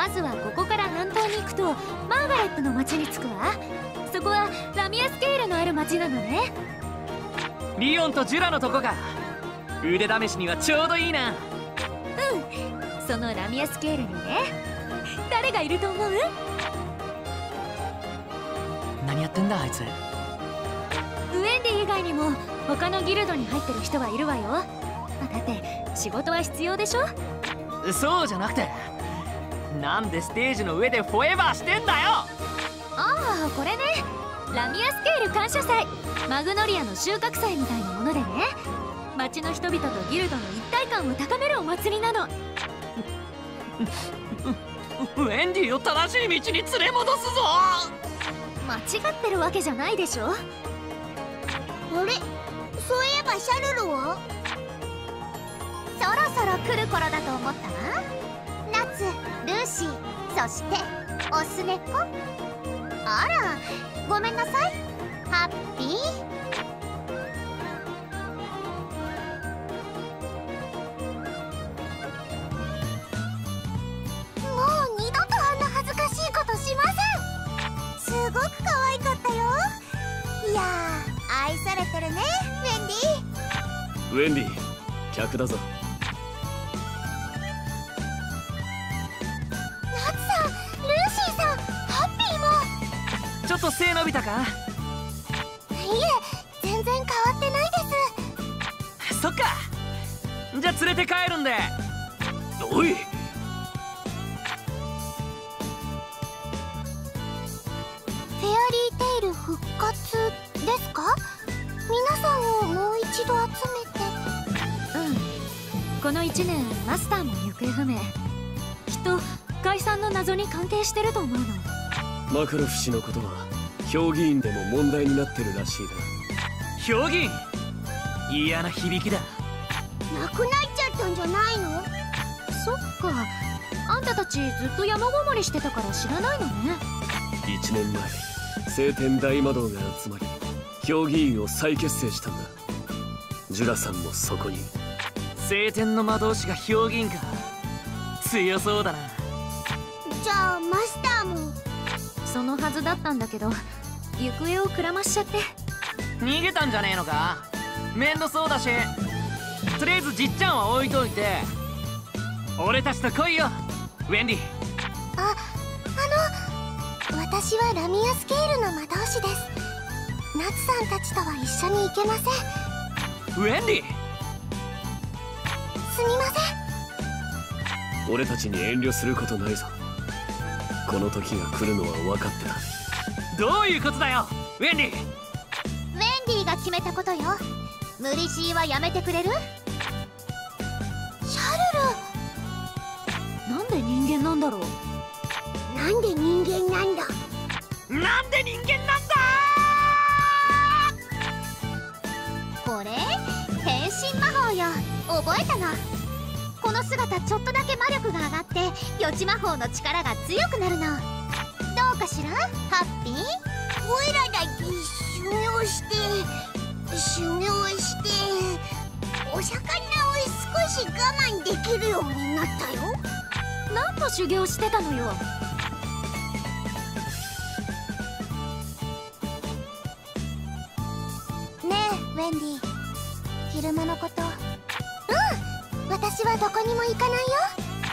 まずはここから南東に行くとマーガレットの町に着くわ。そこはラミアスケールのある町なのね。リオンとジュラのとこか腕試しにはちょうどいいな。うん。そのラミアスケールにね。誰がいると思う？何やってんだあいつ。ウェンディ以外にも他のギルドに入ってる人はいるわよ。だって仕事は必要でしょ？そうじゃなくてなんでステージの上でフォエバーしてんだよ！ああこれね。ラミアスケール感謝祭。マグノリアの収穫祭みたいなものでね。町の人々とギルドの一体感を高めるお祭りなの。ウェンディを正しい道に連れ戻すぞ！間違ってるわけじゃないでしょ。あれ？そういえばシャルルは？そろそろ来る頃だと思ったわルーシーそしてオス猫あらごめんなさい。ハッピー。もう二度とあんな恥ずかしいことしません。すごく可愛かったよ。いや愛されてるねウェンディウェンディ客だぞ。っと背伸びたか？いえ全然変わってないです。そっか。じゃあ連れて帰るんで。おい。復活ですか？皆さんをもう一度集めて。うん。この1年マスターも行方不明。きっと解散の謎に関係してると思うのマカロフ氏のことは評議員でも問題になってるらしいだ。評議員？嫌な響きだ。なくなっちゃったんじゃないの？そっか。あんたたちずっと山ごもりしてたから知らないのね。1年前聖天大魔道が集まり評議員を再結成したんだ。ジュラさんもそこに。聖天の魔導士が評議員か。強そうだな。じゃあマスターもそのはずだったんだけど行方をくらましちゃって。逃げたんじゃねえのか？面倒そうだし。とりあえずじっちゃんは置いといて。俺たちと来いよ。ウェンディあ私はラミアスケールの魔導士です。ナツさんたちとは一緒に行けません。ウェンディすみません。俺たちに遠慮することないぞこの時が来るのは分かってた。どういうことだよウェンディウェンディが決めたことよ。無理強いはやめてくれる？シャルル！なんで人間なんだろう？なんで人間なんだ？なんで人間なんだ？これ変身魔法よ。覚えたのこの姿ちょっとだけ魔力が上がって予知魔法の力が強くなるの。どうかしら？ハッピー？おいらだけ修行して修行してお魚を少し我慢できるようになったよ。何の修行してたのよ。ウェンディ。昼間のこと。うん私はどこにも行かないよ。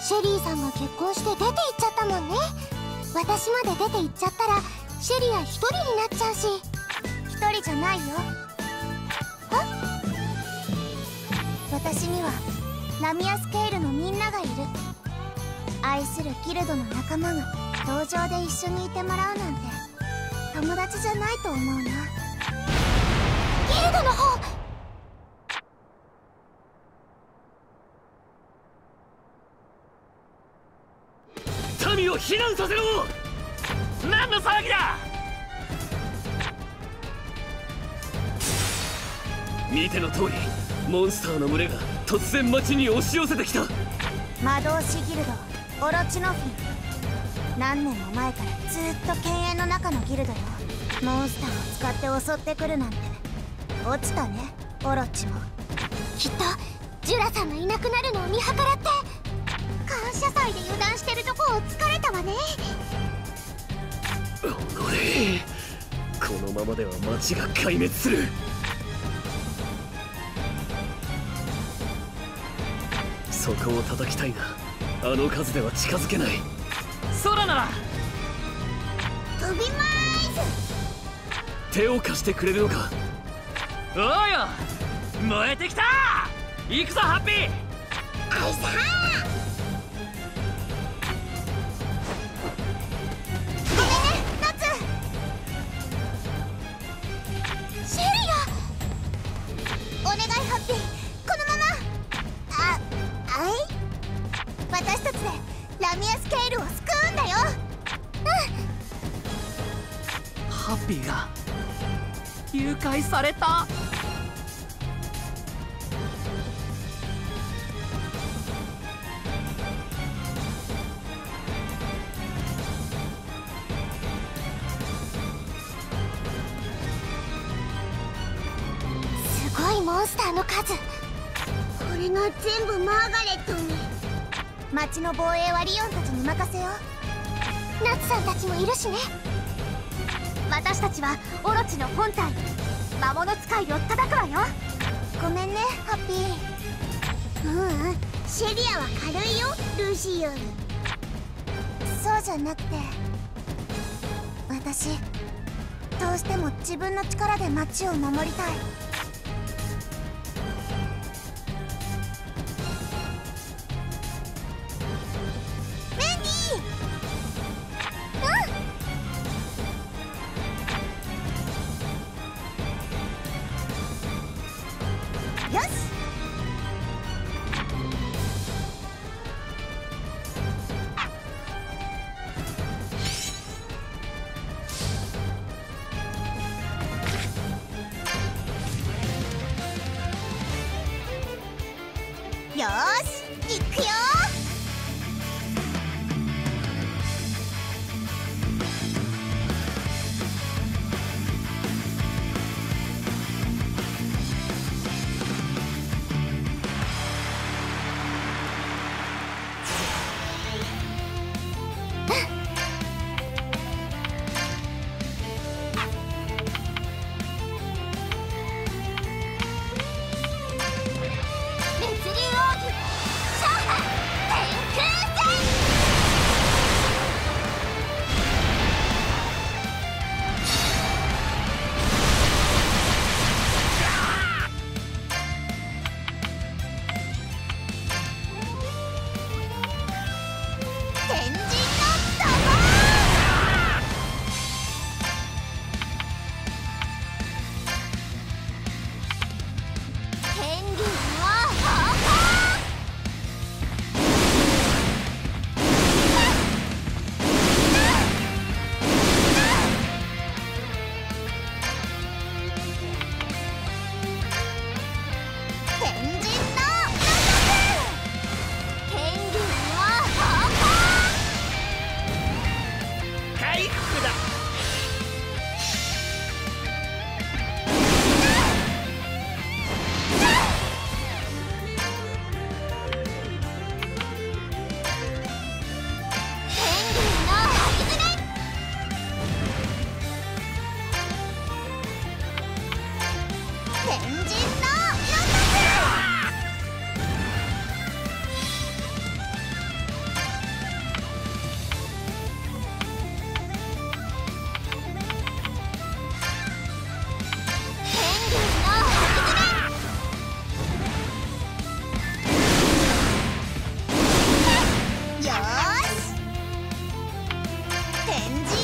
シェリーさんが結婚して出て行っちゃったもんね。私まで出て行っちゃったらシェリア一人になっちゃうし。一人じゃないよ。私にはラミアスケールのみんながいる。愛するギルドの仲間が登場で一緒にいてもらうなんて友達じゃないと思うなギルドの方民を避難させろ。何の騒ぎだ。見ての通りモンスターの群れが突然町に押し寄せてきた。魔導士ギルドオロチノフィン。何年も前からずっと犬猿の中のギルドよ。モンスターを使って襲ってくるなんて。落ちたねオロチも。きっとジュラさんがいなくなるのを見計らって感謝祭で油断してるとこを疲れたわね。おのれこのままでは町が壊滅する。そこを叩きたいがあの数では近づけない。空なら。飛びまーす。手を貸してくれるのか？おうよ。燃えてきた。行くぞハッピー。あいさー願いハッピーこのままああい？私たちでラミアスケールを救うんだよ。ハッピーが誘拐された。の数。これが全部マーガレットに。町の防衛はリオンたちに任せよう。ナツさんたちもいるしね。私たちはオロチの本体魔物使いを叩くわよ。ごめんねハッピー。ううん。シェリアは軽いよルーシーより。そうじゃなくて私どうしても自分の力で町を守りたいよし天神のロ天竜の針爪よし。天神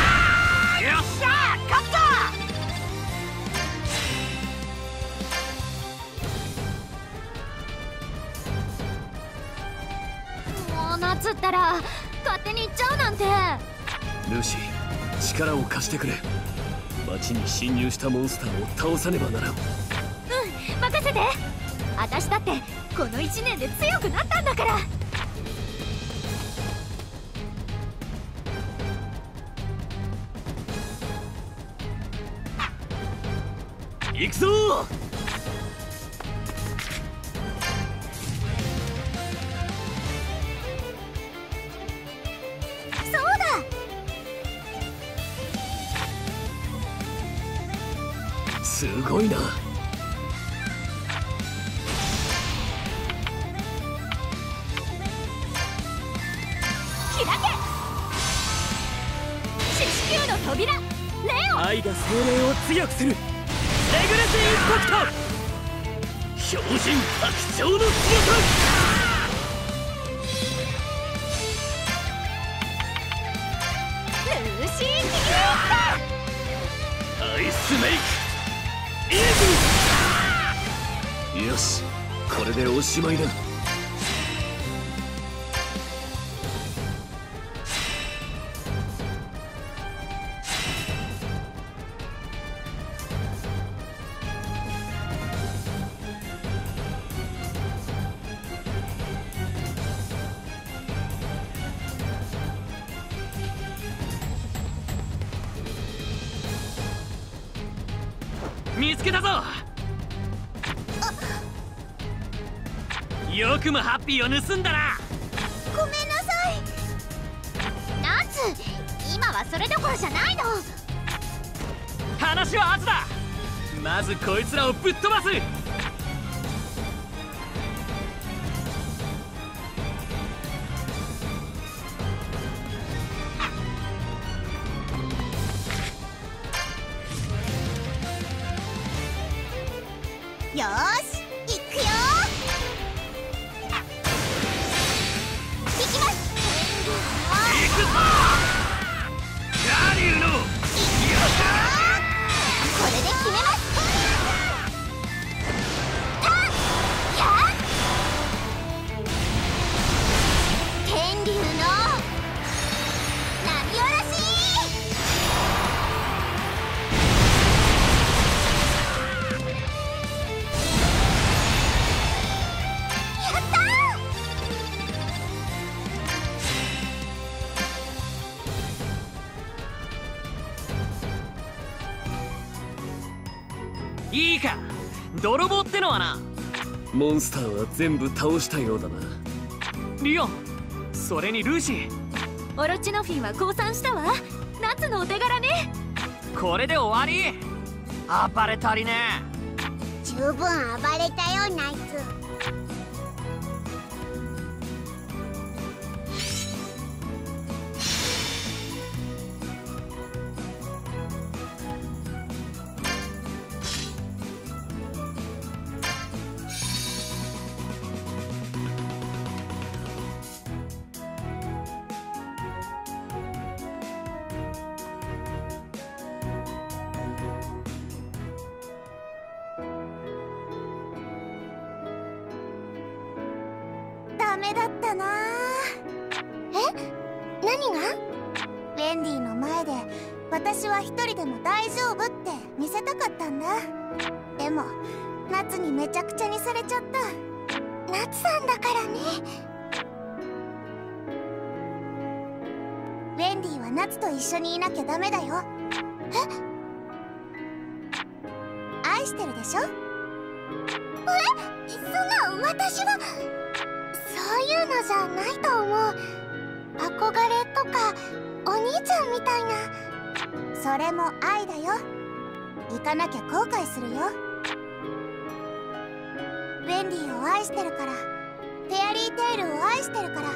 もう夏ったら勝手に行っちゃうなんて。ルーシー力を貸してくれ。町に侵入したモンスターを倒さねばならん。うん任せて。私だってこの1年で強くなったんだから。行くぞすごいな。開け。四死球の扉。レオ。ン愛が精霊を強くする。レグレスインパクト。標準白鳥の強さ。ルーシー・キアイスメイクよしこれでおしまいだ。見つけたぞ。よくもハッピーを盗んだな。ごめんなさい。夏今はそれどころじゃないの。話は後だ。まずこいつらをぶっ飛ばすよしモンスターは全部倒したようだな。リオンそれにルーシー。オロチノフィンは降参したわ。夏のお手柄ね。これで終わり。暴れ足りね。十分暴れたよナイツメだったな。え？何が？ウェンディの前で私は一人でも大丈夫って見せたかったんだ。でも夏にめちゃくちゃにされちゃった。夏さんだからね。ウェンディは夏と一緒にいなきゃダメだよ。え？愛してるでしょ？え？そんな私はそういうのじゃないと思う。憧れとかお兄ちゃんみたいな。それも愛だよ。行かなきゃ後悔するよ。ウェンディを愛してるからフェアリーテイルを愛してるから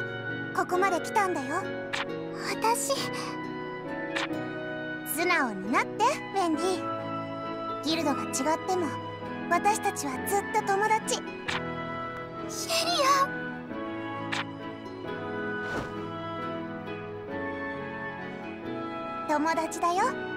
ここまで来たんだよ。私。素直になってウェンディギルドが違っても私たちはずっと友達。シェリア。友達だよ。